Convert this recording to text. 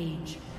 Rampage.